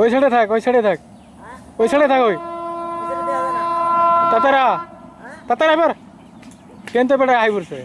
ওই সাইডে থাক ওই সাইডে থাক। ওই সাইডে থাক ওই। তাতারা তাতারা এবার। কেন তো বেটা আই পড়ছে?